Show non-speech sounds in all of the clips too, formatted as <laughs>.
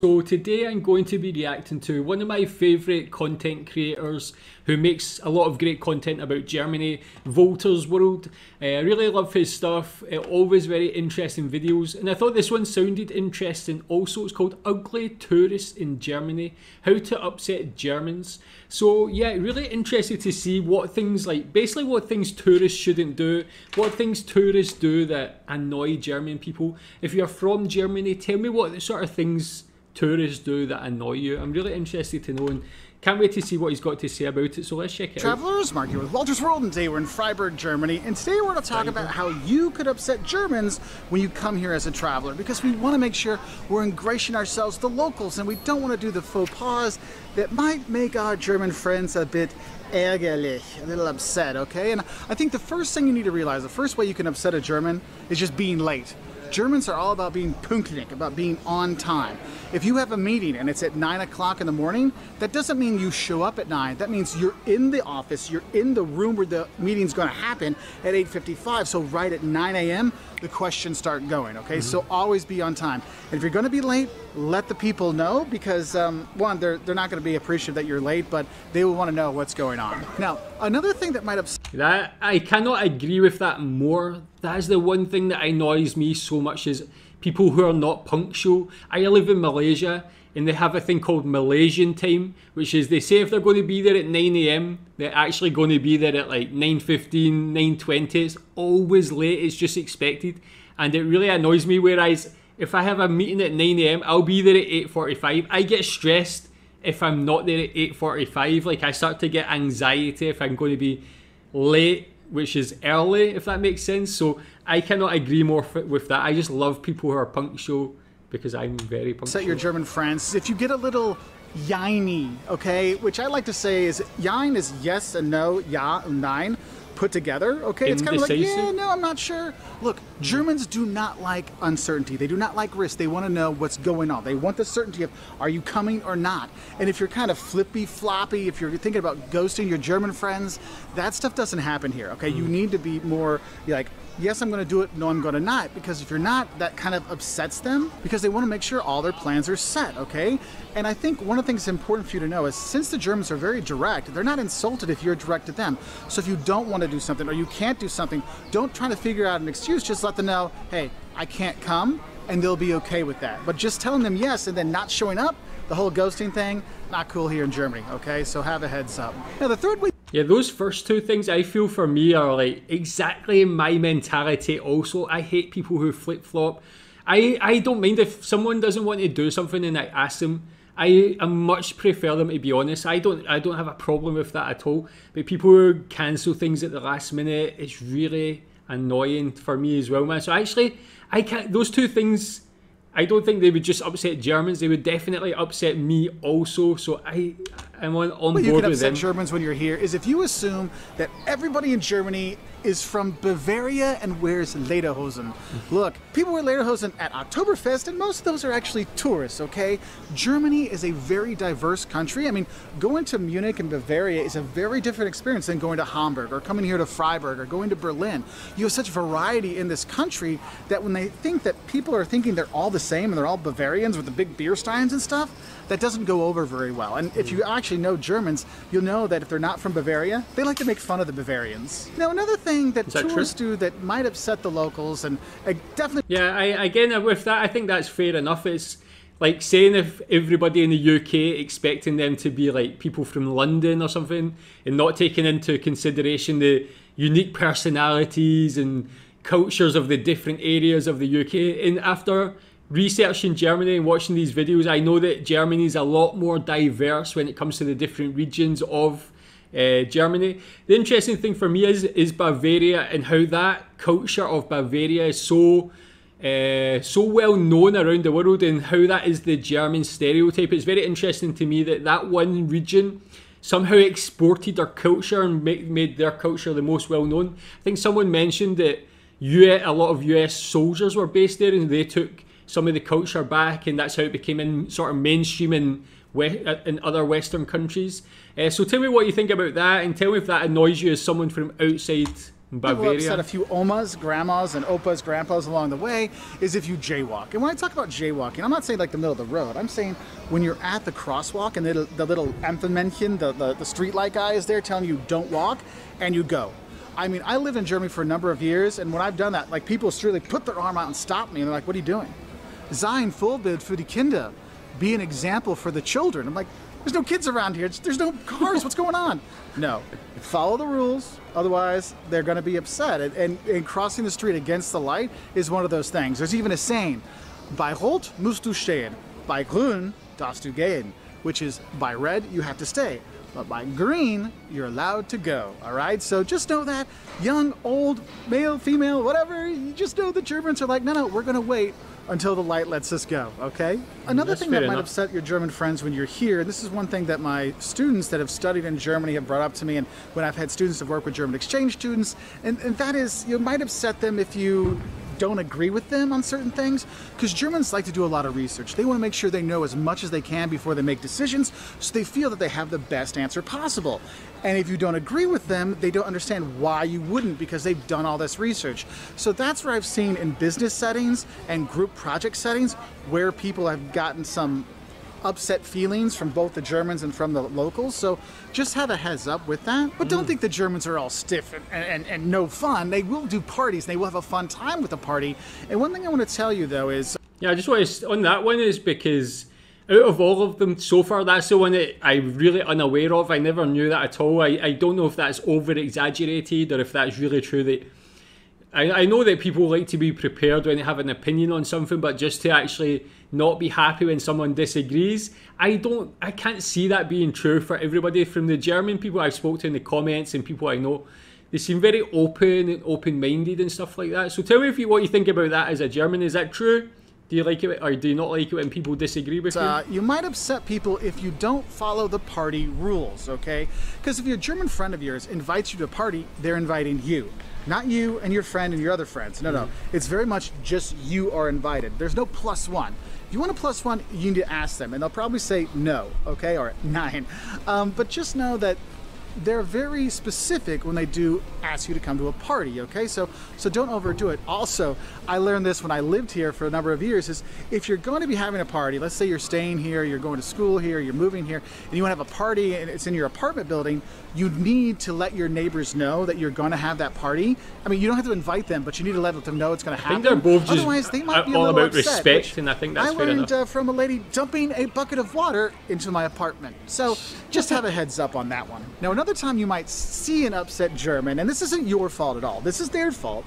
So today I'm going to be reacting to one of my favourite content creators who makes a lot of great content about Germany, Wolters World. Uh, I really love his stuff, uh, always very interesting videos and I thought this one sounded interesting also. It's called Ugly Tourists in Germany, How to Upset Germans. So yeah, really interested to see what things like, basically what things tourists shouldn't do, what things tourists do that annoy German people. If you're from Germany, tell me what sort of things tourists do that annoy you. I'm really interested to know and can't wait to see what he's got to say about it, so let's check it Travelers, out. Mark here with Wolters World, and today we're in Freiburg, Germany, and today we're going to talk Freiburg. about how you could upset Germans when you come here as a traveler, because we want to make sure we're ingratiating ourselves to locals, and we don't want to do the faux pas that might make our German friends a bit ärgerlich, a little upset, okay? And I think the first thing you need to realize, the first way you can upset a German is just being late. Germans are all about being pünktlich, about being on time. If you have a meeting and it's at 9 o'clock in the morning, that doesn't mean you show up at 9. That means you're in the office, you're in the room where the meeting's going to happen at 8.55. So right at 9 a.m., the questions start going, okay? Mm -hmm. So always be on time. And if you're going to be late, let the people know because, um, one, they're, they're not going to be appreciative that you're late, but they will want to know what's going on. Now, another thing that might upset... That, I cannot agree with that more. That is the one thing that annoys me so much is people who are not punctual. I live in Malaysia and they have a thing called Malaysian time, which is they say if they're going to be there at 9am, they're actually going to be there at like 9.15, 9.20. It's always late, it's just expected. And it really annoys me, whereas if I have a meeting at 9am, I'll be there at 8.45. I get stressed if I'm not there at 8.45. Like I start to get anxiety if I'm going to be late which is early, if that makes sense. So I cannot agree more with that. I just love people who are punctual because I'm very punctual. Set your German friends. If you get a little yiny, okay, which I like to say is jein is yes and no, ja and nein put together. Okay, it's kind of like, yeah, no, I'm not sure. Look, Germans do not like uncertainty. They do not like risk. They want to know what's going on. They want the certainty of are you coming or not. And if you're kind of flippy floppy, if you're thinking about ghosting your German friends, that stuff doesn't happen here. Okay, mm. you need to be more like yes, I'm going to do it, no, I'm going to not. Because if you're not, that kind of upsets them because they want to make sure all their plans are set, okay? And I think one of the things that's important for you to know is since the Germans are very direct, they're not insulted if you're direct to them. So if you don't want to do something or you can't do something, don't try to figure out an excuse. Just let them know, hey, I can't come, and they'll be okay with that. But just telling them yes and then not showing up, the whole ghosting thing, not cool here in Germany, okay? So have a heads up. Now, the third week. Yeah, those first two things I feel for me are like exactly my mentality also. I hate people who flip flop. I, I don't mind if someone doesn't want to do something and I ask them. I, I much prefer them to be honest. I don't I don't have a problem with that at all. But people who cancel things at the last minute, it's really annoying for me as well, man. So actually I can't those two things I don't think they would just upset Germans. They would definitely upset me also. So I, I'm on, on board you can upset Germans when you're here is if you assume that everybody in Germany is from Bavaria and wears lederhosen. Look, people wear lederhosen at Oktoberfest, and most of those are actually tourists. Okay, Germany is a very diverse country. I mean, going to Munich and Bavaria is a very different experience than going to Hamburg or coming here to Freiburg or going to Berlin. You have such variety in this country that when they think that people are thinking they're all the same and they're all Bavarians with the big beer steins and stuff, that doesn't go over very well. And if you actually know Germans, you'll know that if they're not from Bavaria, they like to make fun of the Bavarians. Now, another thing that, that tourists true? do that might upset the locals, and uh, definitely. Yeah, I, again, with that, I think that's fair enough. It's like saying if everybody in the UK expecting them to be like people from London or something, and not taking into consideration the unique personalities and cultures of the different areas of the UK. And after researching Germany and watching these videos, I know that Germany is a lot more diverse when it comes to the different regions of uh, Germany. The interesting thing for me is is Bavaria and how that culture of Bavaria is so uh, so well known around the world and how that is the German stereotype. It's very interesting to me that that one region somehow exported their culture and make, made their culture the most well known. I think someone mentioned that US, a lot of US soldiers were based there and they took some of the culture back, and that's how it became in sort of mainstream in in other Western countries. Uh, so tell me what you think about that, and tell me if that annoys you as someone from outside Bavaria. upset a few omas, grandmas, and opas, grandpas along the way is if you jaywalk. And when I talk about jaywalking, I'm not saying like the middle of the road. I'm saying when you're at the crosswalk and the, the little Ampelmännchen, the, the, the street light guy is there telling you don't walk, and you go. I mean, I lived in Germany for a number of years, and when I've done that, like people really put their arm out and stop me, and they're like, "What are you doing?" Sein Vorbild für die Kinder, be an example for the children. I'm like, there's no kids around here. There's no cars. What's going on? <laughs> No, follow the rules. Otherwise, they're going to be upset. And, and, and, crossing the street against the light is one of those things. There's even a saying, "Bei Rot musst du stehen, bei Grün darfst du gehen," which is by red you have to stay, but by green you're allowed to go. All right. So just know that, young, old, male, female, whatever. You just know the Germans are like, no, no, we're going to wait until the light lets us go, okay? Another That's thing that might enough. upset your German friends when you're here, and this is one thing that my students that have studied in Germany have brought up to me, and when I've had students that work with German exchange students, and, and that is, you might upset them if you don't agree with them on certain things because Germans like to do a lot of research. They want to make sure they know as much as they can before they make decisions so they feel that they have the best answer possible. And if you don't agree with them, they don't understand why you wouldn't because they've done all this research. So that's where I've seen in business settings and group project settings where people have gotten some upset feelings from both the Germans and from the locals. So just have a heads up with that. But don't mm. think the Germans are all stiff and, and, and no fun. They will do parties. They will have a fun time with the party. And one thing I want to tell you though is yeah, I just want to on that one is because out of all of them so far, that's the one that I'm really unaware of. I never knew that at all. I, I don't know if that's over exaggerated or if that's really true that I, I know that people like to be prepared when they have an opinion on something, but just to actually not be happy when someone disagrees, I don't I can't see that being true for everybody. From the German people I've spoken to in the comments and people I know, they seem very open and open minded and stuff like that. So tell me if you what you think about that as a German. Is that true? Do you like it or do you not like it when people disagree with uh, you? You might upset people if you don't follow the party rules, okay? Because if your German friend of yours invites you to a party, they're inviting you. Not you and your friend and your other friends. No, no. Mm-hmm. It's very much just you are invited. There's no plus one. If you want a plus one, you need to ask them, and they'll probably say no, okay, or nein. Um, but just know that they're very specific when they do ask you to come to a party okay? So so don't overdo it. Also i learned this when i lived here for a number of years is if you're going to be having a party let's say you're staying here you're going to school here you're moving here and you want to have a party and it's in your apartment building you need to let your neighbors know that you're going to have that party. I mean you don't have to invite them but you need to let them know it's going to happen I think they're both otherwise they might be all about upset, respect and i think that's i learned uh, from a lady dumping a bucket of water into my apartment. So just have a heads up on that one. Now another time you might see an upset German, and this isn't your fault at all, this is their fault,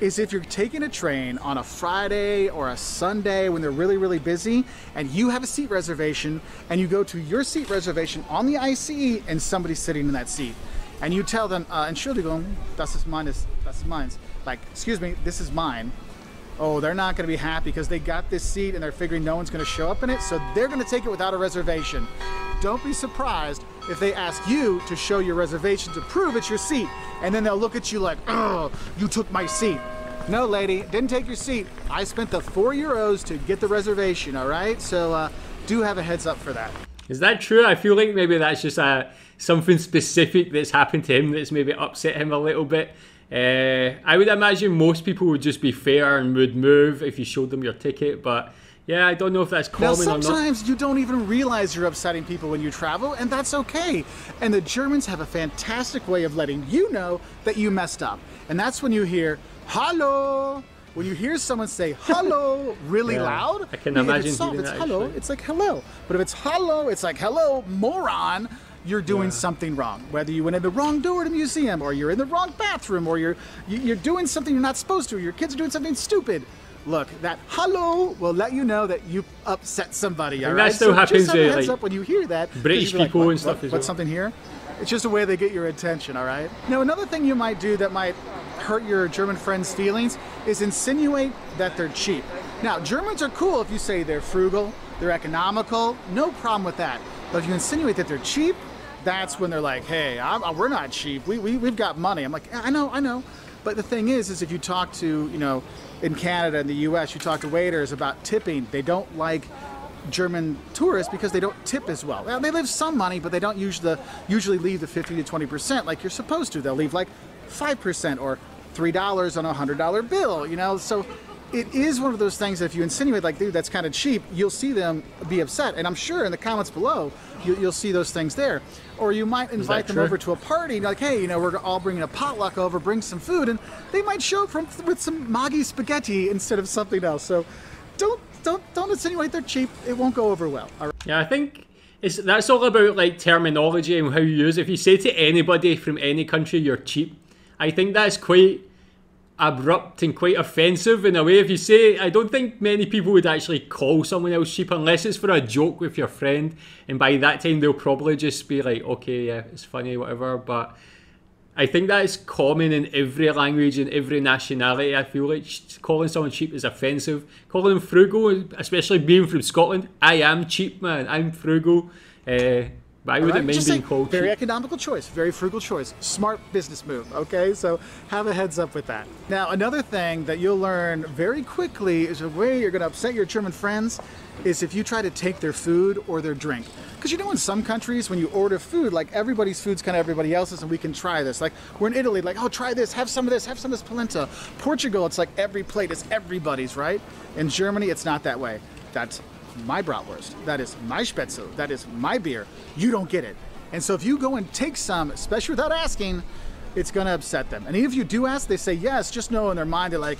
is if you're taking a train on a Friday or a Sunday when they're really, really busy, and you have a seat reservation, and you go to your seat reservation on the ICE, and somebody's sitting in that seat. And you tell them, uh, Entschuldigung, das ist meines, das ist meins. Like, excuse me, this is mine. Oh, they're not to be happy because they got this seat and they're figuring no one's to show up in it, so they're to take it without a reservation. Don't be surprised if they ask you to show your reservation to prove it's your seat. And then they'll look at you like, oh, you took my seat. No, lady, didn't take your seat. I spent the four euros to get the reservation, all right? So uh, do have a heads up for that. Is that true? I feel like maybe that's just uh, something specific that's happened to him that's maybe upset him a little bit. Uh, I would imagine most people would just be fair and would move if you showed them your ticket, but yeah, I don't know if that's common now, sometimes you don't even realize you're upsetting people when you travel, and that's okay. And the Germans have a fantastic way of letting you know that you messed up. And that's when you hear, hello. When you hear someone say hello <laughs> really yeah, loud, I can imagine it's, soft, it's hello, it's like hello. But if it's hello, it's like hello, moron you're doing yeah. something wrong. Whether you went in the wrong door to a museum, or you're in the wrong bathroom, or you're you're doing something you're not supposed to, or your kids are doing something stupid. Look, that hello will let you know that you upset somebody. All right? That still so happens. Just have a heads like, up when you hear that. British people like, and stuff what, as well. Something here? It's just a way they get your attention. All right. Now, another thing you might do that might hurt your German friends' feelings is insinuate that they're cheap. Now, Germans are cool if you say they're frugal, they're economical, no problem with that. But if you insinuate that they're cheap, that's when they're like, hey, I'm, uh, we're not cheap. We, we, we've got money. I'm like, I know, I know. But the thing is, is if you talk to, you know, in Canada and the US, you talk to waiters about tipping, they don't like German tourists because they don't tip as well. they leave some money, but they don't usually, usually leave the 50 to 20% like you're supposed to. They'll leave like 5% or $3 on a $100 bill, you know? So it is one of those things that if you insinuate like, dude, that's kind of cheap, you'll see them be upset. And I'm sure in the comments below, you, will see those things there. Or you might invite them true? over to a party, like, hey, you know, we're all bringing a potluck over, bring some food, and they might show up from, with some Maggi spaghetti instead of something else. So don't don't don't insinuate they're cheap. It won't go over well. Yeah, I think it's that's all about like terminology and how you use. It. If you say to anybody from any country you're cheap, I think that's quite abrupt and quite offensive in a way. If you say, I don't think many people would actually call someone else cheap unless it's for a joke with your friend, and by that time they'll probably just be like, okay, yeah, it's funny, whatever. But I think that is common in every language and every nationality. I feel like calling someone cheap is offensive. Calling them frugal, especially being from Scotland, I am cheap, man. I'm frugal. Uh, I wouldn't right? mind Just being called Very economical choice, very frugal choice, smart business move. Okay, so have a heads up with that. Now, another thing that you'll learn very quickly is a way you're going to upset your German friends is if you try to take their food or their drink. Because you know, in some countries, when you order food, like everybody's food's kind of everybody else's, and we can try this. Like we're in Italy, like oh, try this, have some of this, have some of this polenta. Portugal, it's like every plate is everybody's, right? In Germany, it's not that way. That's my bratwurst. That is my spätzle. That is my beer. You don't get it. And so if you go and take some, especially without asking, it's going to upset them. And even if you do ask, they say yes, just know in their mind, they're like,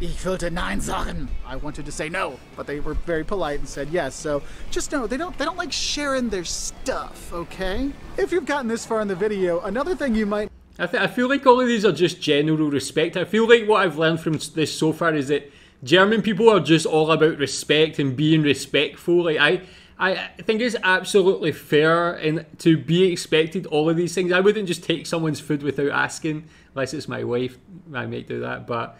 ich wollte nein sagen. I wanted to say no, but they were very polite and said yes. So just know they don't they don't like sharing their stuff, okay? If you've gotten this far in the video, another thing you might I, I feel like all of these are just general respect. I feel like what I've learned from this so far is that German people are just all about respect and being respectful. Like I, I think it's absolutely fair and to be expected all of these things. I wouldn't just take someone's food without asking, unless it's my wife. I might do that, but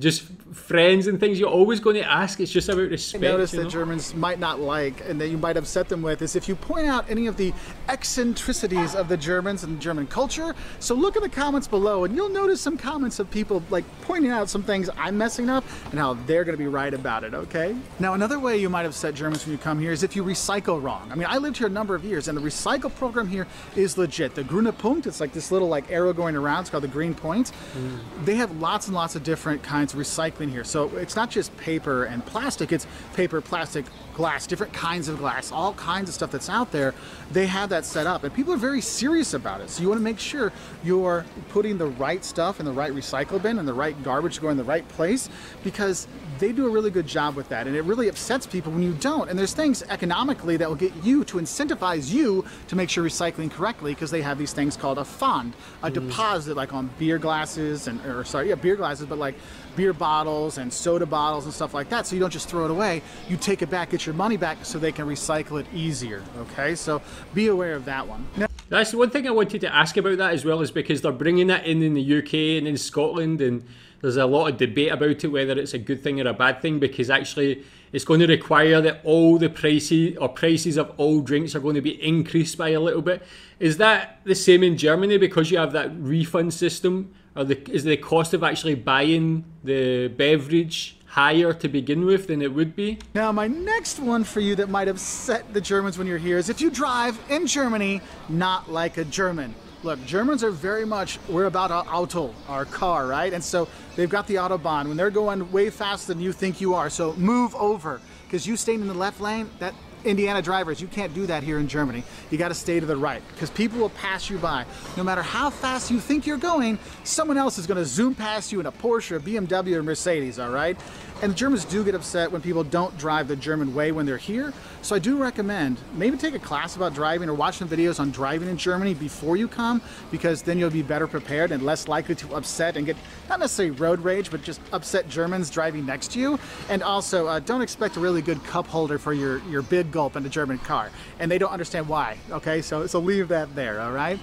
just friends and things, you're always going to ask. It's just about respect. I notice that know? Germans might not like and that you might upset them with is if you point out any of the eccentricities of the Germans and German culture. So look in the comments below and you'll notice some comments of people like pointing out some things I'm messing up and how they're going to be right about it, okay? Now, another way you might upset Germans when you come here is if you recycle wrong. I mean, I lived here a number of years and the recycle program here is legit. The Grüne Punkt, it's like this little like arrow going around. It's called the green point. Mm. They have lots and lots of different kinds recycling here. So it's not just paper and plastic, it's paper, plastic, glass, different kinds of glass, all kinds of stuff that's out there. They have that set up and people are very serious about it. So you want to make sure you're putting the right stuff in the right recycle bin and the right garbage going in the right place because they do a really good job with that and it really upsets people when you don't. And there's things economically that will get you to incentivize you to make sure recycling correctly because they have these things called a Pfand, a mm. deposit like on beer glasses and, or sorry, yeah, beer glasses, but like beer bottles and soda bottles and stuff like that. So you don't just throw it away, you take it back, get your money back so they can recycle it easier. Okay, so be aware of that one. Now, That's one thing I wanted to ask about that as well, is because they're bringing that in in the UK and in Scotland, and there's a lot of debate about it whether it's a good thing or a bad thing because actually it's going to require that all the prices or prices of all drinks are going to be increased by a little bit. Is that the same in Germany because you have that refund system? Or the, is the cost of actually buying the beverage higher to begin with than it would be? Now, my next one for you that might upset the Germans when you're here is if you drive in Germany not like a German. Look, Germans are very much, we're about our auto, our car, right? And so they've got the Autobahn. When they're going way faster than you think you are, so move over. Because you staying in the left lane, that Indiana drivers, you can't do that here in Germany. You got to stay to the right because people will pass you by. No matter how fast you think you're going, someone else is going to zoom past you in a Porsche, a BMW, or Mercedes, all right? And the Germans do get upset when people don't drive the German way when they're here. So I do recommend maybe take a class about driving or watch some videos on driving in Germany before you come because then you'll be better prepared and less likely to upset and get not necessarily road rage, but just upset Germans driving next to you. And also uh, don't expect a really good cup holder for your, your big gulp in a German car. And they don't understand why, okay? So, so leave that there, all right?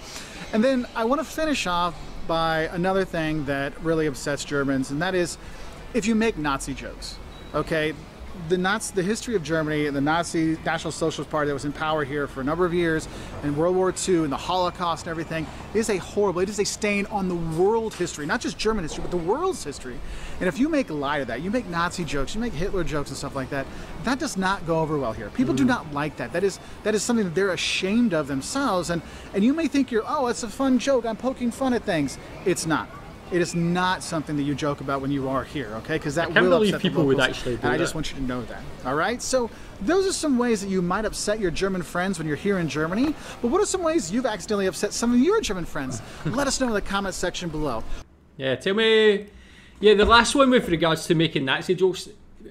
And then I want to finish off by another thing that really upsets Germans, and that is if you make Nazi jokes, okay, the Nazi, the history of Germany and the Nazi National Socialist Party that was in power here for a number of years, and World War II and the Holocaust and everything, is a horrible, it is a stain on the world history, not just German history, but the world's history. And if you make light of that, you make Nazi jokes, you make Hitler jokes and stuff like that, that does not go over well here. People mm. do not like that. That is that is something that they're ashamed of themselves. And and you may think you're, oh, it's a fun joke. I'm poking fun at things. It's not. It is not something that you joke about when you are here, okay? Because that I can't will believe upset people would actually do And I just want you to know that. All right. So those are some ways that you might upset your German friends when you're here in Germany. But what are some ways you've accidentally upset some of your German friends? <laughs> Let us know in the comment section below. Yeah, tell me. Yeah, the last one with regards to making Nazi jokes.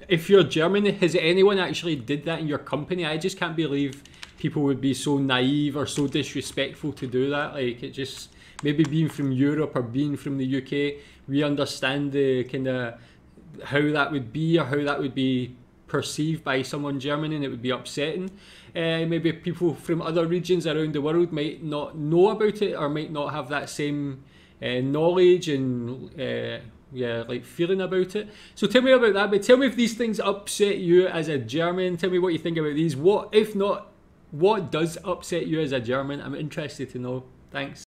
If you're German, has anyone actually did that in your company? I just can't believe people would be so naive or so disrespectful to do that. Like it just maybe being from Europe or being from the UK, we understand the kind of how that would be or how that would be perceived by someone German and it would be upsetting. Uh, maybe people from other regions around the world might not know about it or might not have that same uh, knowledge and uh, yeah, like feeling about it. So tell me about that. But tell me if these things upset you as a German. Tell me what you think about these. What if not? What does upset you as a German? I'm interested to know. Thanks.